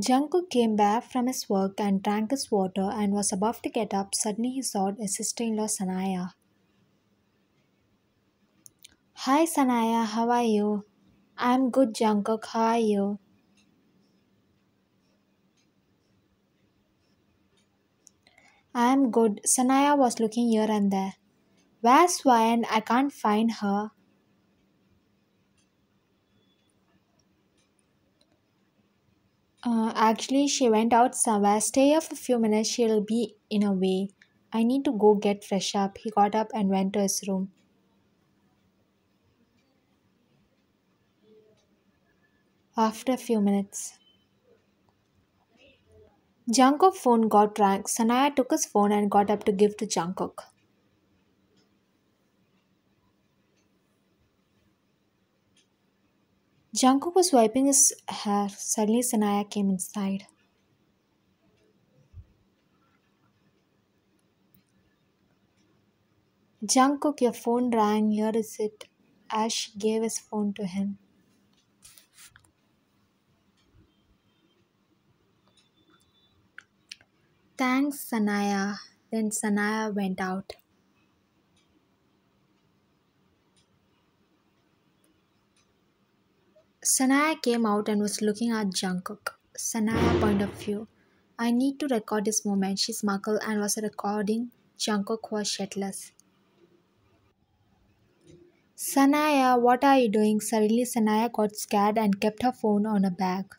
Jungkook came back from his work and drank his water and was about to get up. Suddenly he saw his sister-in-law Sanaya. Hi Sanaya, how are you? I'm good Jungkook, how are you? I'm good. Sanaya was looking here and there. Where's Ryan? I can't find her. Uh, actually, she went out somewhere. Stay here for a few minutes. She'll be in a way. I need to go get fresh up. He got up and went to his room. After a few minutes, Jungkook's phone got rang. Sanaya took his phone and got up to give to Jungkook. Jungkook was wiping his hair. Suddenly, Sanaya came inside. Jungkook, your phone rang. Here is it. Ash gave his phone to him. Thanks, Sanaya. Then Sanaya went out. Sanaya came out and was looking at Jungkook. Sanaya point of view. I need to record this moment. She smuggled and was recording. Jungkook was shirtless. Sanaya, what are you doing? Suddenly Sanaya got scared and kept her phone on her bag.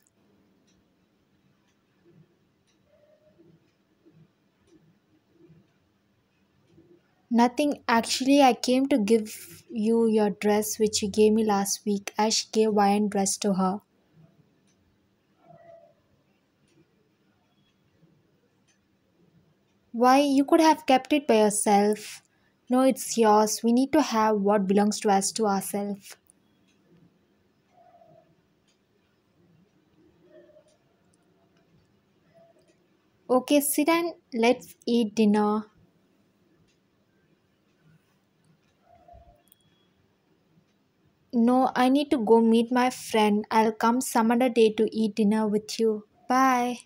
Nothing. Actually, I came to give you your dress which you gave me last week. Ash gave Ryan dress to her. Why, you could have kept it by yourself. No, it's yours. We need to have what belongs to us to ourselves. Okay, sit and let's eat dinner. No, I need to go meet my friend. I'll come some other day to eat dinner with you. Bye.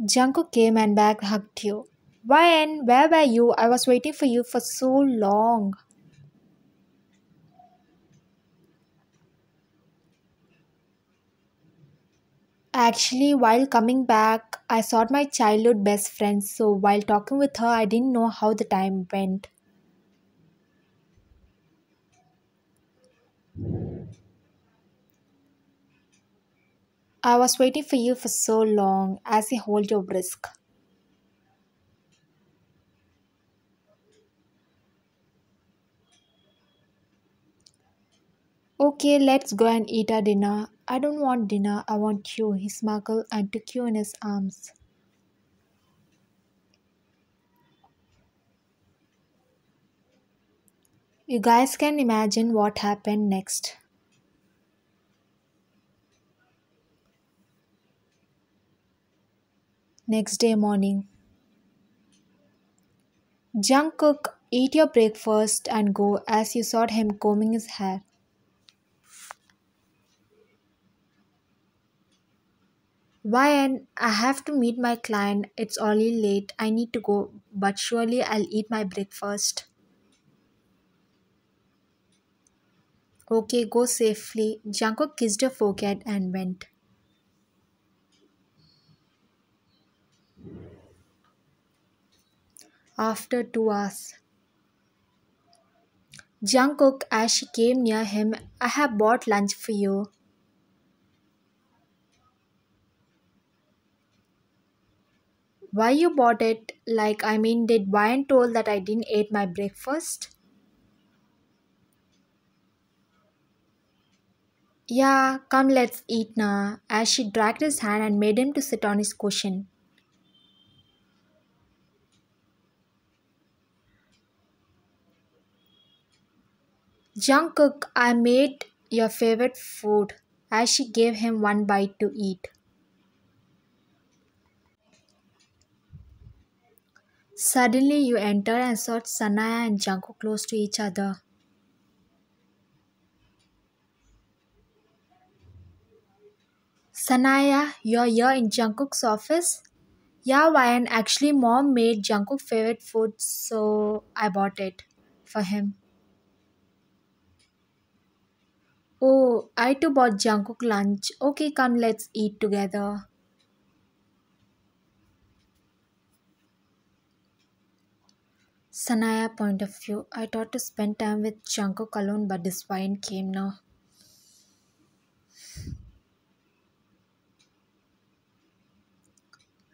Jungkook came and back hugged you. Ryan, where were you? I was waiting for you for so long. Actually, while coming back, I saw my childhood best friend, so while talking with her, I didn't know how the time went. I was waiting for you for so long as you hold your wrist. Okay, let's go and eat our dinner. I don't want dinner, I want you. He smuggled and took you in his arms. You guys can imagine what happened next. Next day morning. Jungkook, eat your breakfast and go as you saw him combing his hair. Ryan, I have to meet my client. It's already late. I need to go, but surely I'll eat my breakfast. Okay, go safely. Jungkook kissed her forehead and went. After two hours, Jungkook, as she came near him, I have bought lunch for you. Why you bought it? Like, I mean, did Ryan told that I didn't eat my breakfast? Yeah, come let's eat now. As she dragged his hand and made him to sit on his cushion. Jungkook, I made your favorite food. As she gave him one bite to eat. Suddenly you enter and saw Sanaya and Jungkook close to each other. Sanaya, you're here in Jungkook's office? Yeah, Ryan, actually mom made Jungkook favorite food, so I bought it for him. Oh, I too bought Jungkook lunch. Okay, come let's eat together. Sanaya point of view. I thought to spend time with Jungkook alone, but this wine came now.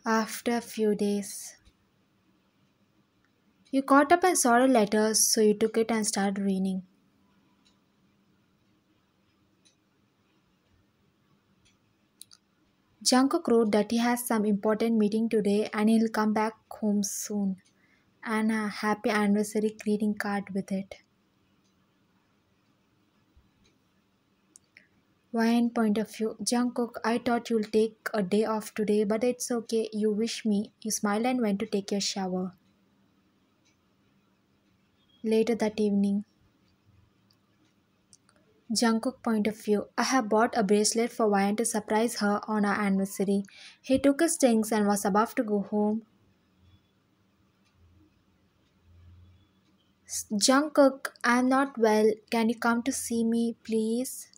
After a few days, you caught up and saw the letters, so you took it and started reading. Jungkook wrote that he has some important meeting today and he'll come back home soon, and a happy anniversary greeting card with it. Ryan point of view, Jungkook, I thought you'll take a day off today, but it's okay. You wish me. You smiled and went to take your shower. Later that evening, Jungkook point of view, I have bought a bracelet for Ryan to surprise her on our anniversary. He took his things and was about to go home. Jungkook, I'm not well. Can you come to see me, please?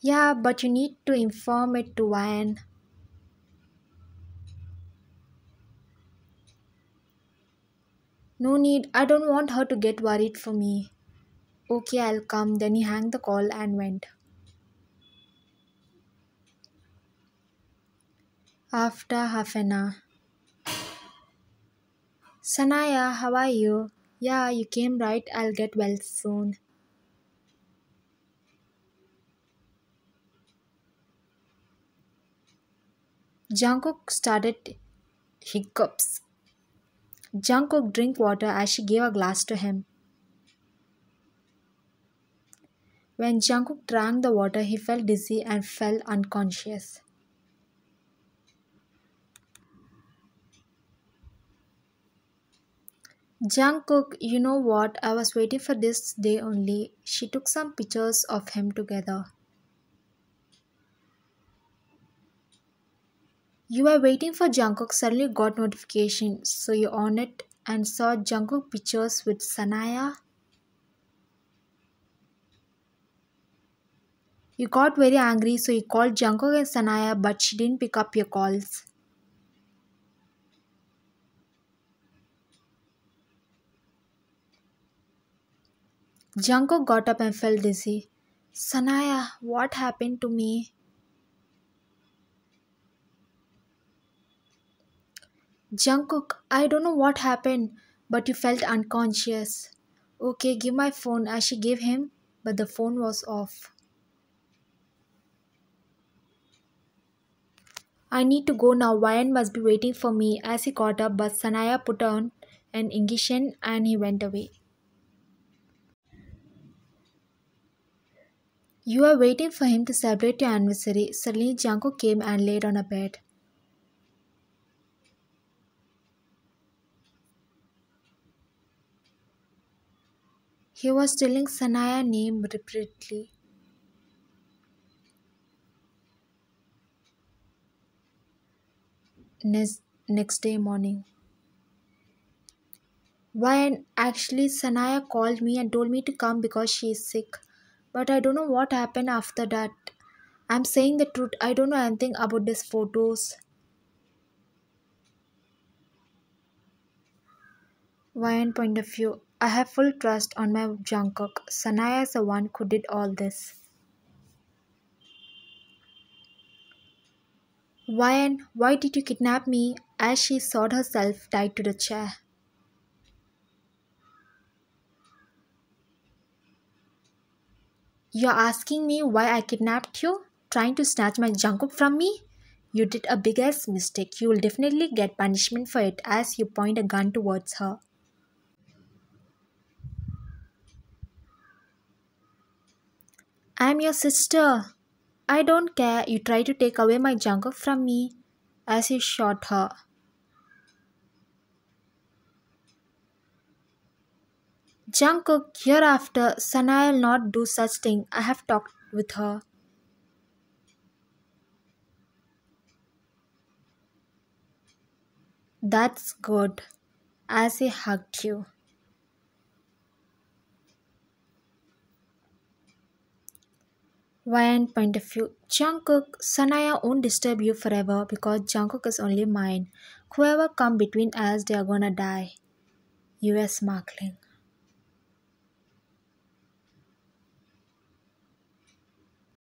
Yeah, but you need to inform it to Ryan. No need, I don't want her to get worried for me. Okay, I'll come. Then he hung the call and went. After half an hour. Sanaya, how are you? Yeah, you came right. I'll get well soon. Jungkook started hiccups. Jungkook drank water as she gave a glass to him. When Jungkook drank the water, he felt dizzy and fell unconscious. Jungkook, you know what? I was waiting for this day only. She took some pictures of him together. You were waiting for Jungkook, suddenly got notification, so you on it and saw Jungkook pictures with Sanaya. You got very angry, so you called Jungkook and Sanaya, but she didn't pick up your calls. Jungkook got up and felt dizzy. Sanaya, what happened to me? Jungkook, I don't know what happened, but you felt unconscious. Okay, give my phone as she gave him, but the phone was off. I need to go now. Ryan must be waiting for me as he got up, but Sanaya put on an ingestion and he went away. You are waiting for him to celebrate your anniversary. Suddenly, Jungkook came and laid on a bed. He was telling Sanaya name repeatedly. Next, next day morning. Ryan, actually, Sanaya called me and told me to come because she is sick. But I don't know what happened after that. I'm saying the truth. I don't know anything about these photos. Ryan point of view. I have full trust on my Jungkook. Sanaya is the one who did all this. Ryan, why did you kidnap me? As she saw herself tied to the chair. You're asking me why I kidnapped you? Trying to snatch my Jungkook from me? You did a big ass mistake. You will definitely get punishment for it as you point a gun towards her. I'm your sister. I don't care. You try to take away my Jungkook from me as he shot her. Jungkook, hereafter, Sana'll not do such thing. I have talked with her. That's good. As he hugged you. One point of view. Jungkook, Sanaya won't disturb you forever because Jungkook is only mine. Whoever come between us, they are gonna die. U.S. Markling.